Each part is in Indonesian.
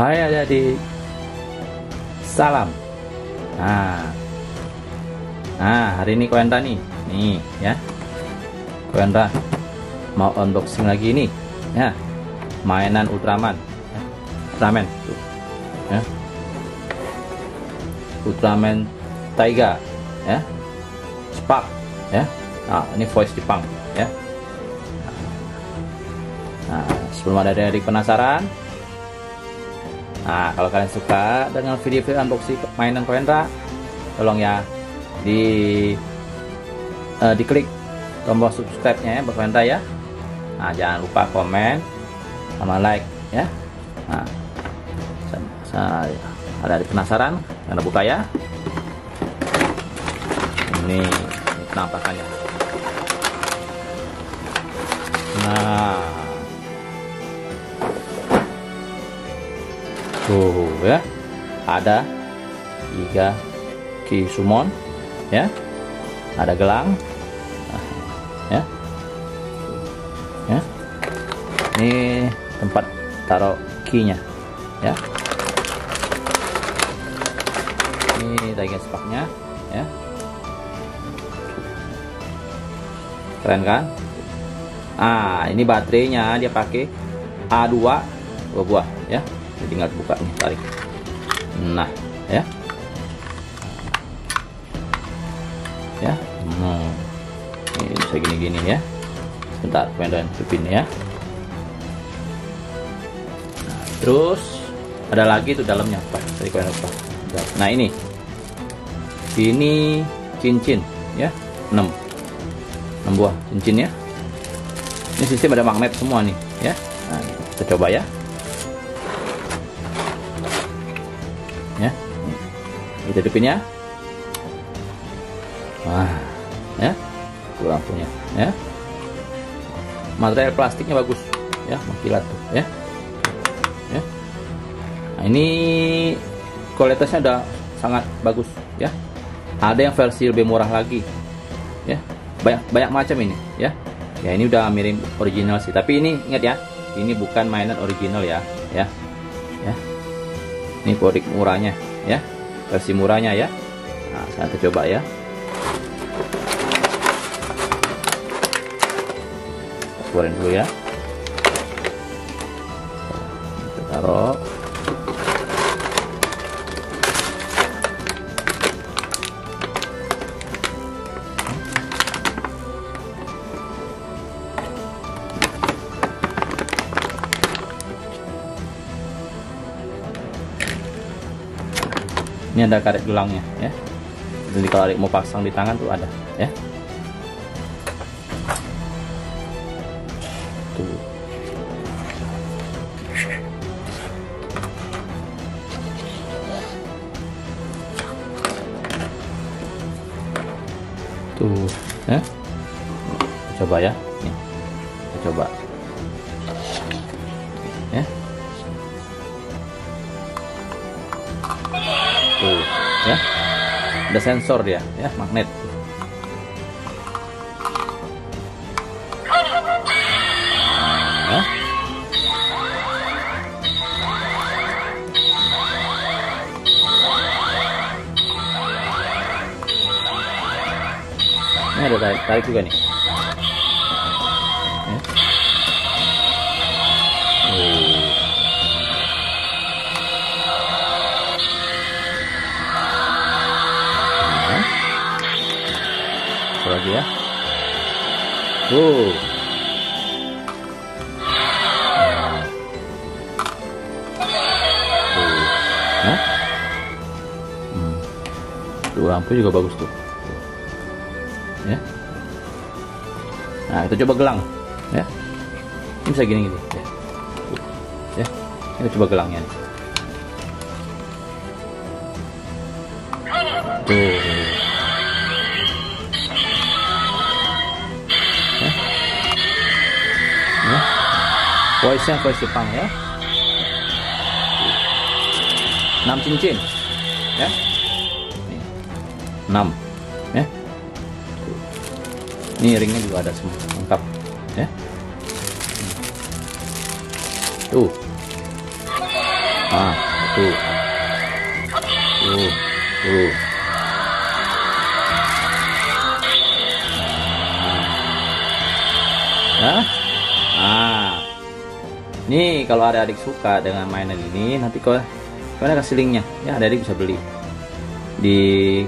Hai adik-adik Salam. Nah. Nah hari ini Koenda nih. Nih ya. Koenda Mau unboxing lagi nih Ya. Mainan Ultraman ya. Ultraman tuh ya. Ultraman Taiga ya. Spark ya. Nah ini voice Jepang ya. Nah sebelum ada dari penasaran Nah, kalau kalian suka dengan video-video unboxing mainan Koendra, tolong ya di uh, diklik tombol subscribe-nya ya buat Koendra ya. Nah, jangan lupa komen sama like ya. Nah, saya ada penasaran karena buka ya. Ini, ini penampakannya. Nah, tuh ya. Ada tiga kisumon ya. Ada gelang ya. Ya. Ini tempat taruh kinya ya. Ini daging sepaknya ya. Keren kan? Ah ini baterainya dia pakai A2 dua buah ya jadi nggak buka nih tarik. Nah ya. Ya hmm. ini bisa gini-gini ya. Sebentar pengen tutupin ya. Nah, terus ada lagi tuh dalamnya apa? Tadi kalian apa nah ini. Ini cincin ya. 6 6 buah cincin ya. Ini sistem ada magnet semua nih ya. Nah, kita coba ya kita hidupin ya. Wah ya. Itu lampunya ya material plastiknya bagus ya. Mengkilat tuh ya. Ya. Nah ini kualitasnya udah sangat bagus ya. Ada yang versi lebih murah lagi ya. Banyak banyak macam ini ya. Ya ini udah mirip original sih. Tapi ini ingat ya ini bukan mainan original ya ya. Ya. Ini produk murahnya ya versi murahnya ya. Nah saya coba ya. Keluarin dulu ya. Kita taruh ini ada karet gelangnya ya. Jadi kalau adik mau pasang di tangan tuh ada ya. Tuh. Tuh ya. Coba ya nih. Coba. Ya ya. Ada sensor dia ya magnet. Nah, ini ada tarik, tarik juga nih ya. Tuh. Nah. Hmm. tuh lampu juga bagus tuh. Ya. Nah kita coba gelang. Ya. Ini bisa gini gini ya, ya. kita coba gelangnya. Tuh voice nya voice Jepang ya. 6 cincin. Ya. Nih. 6 ya. Ini ringnya juga ada semua. Lengkap. Ya. Tuh. Ah tuh. Tuh. Tuh. Nah ah nih kalau ada adik suka dengan mainan ini nanti kau kalian kasih linknya. Ya adik bisa beli. Di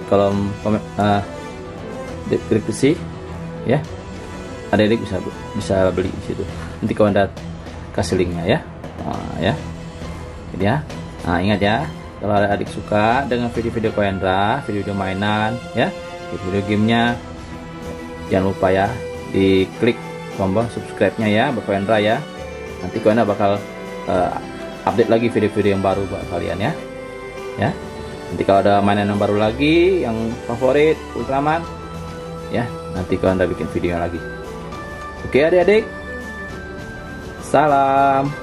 kolom uh, deskripsi ya. Adik-adik bisa bisa beli di situ. Nanti kau anda kasih linknya ya. Nah, ya. Jadi ya. Nah ingat ya. Kalau ada adik suka dengan video-video Koendra video-video mainan ya. Video-video gamenya jangan lupa ya. Diklik tombol subscribe-nya ya buat Koendra ya nanti Koendra bakal uh, update lagi video-video yang baru buat kalian ya ya nanti kalau ada mainan yang baru lagi yang favorit Ultraman ya nanti Koendra bikin video lagi Oke adik-adik. Salam.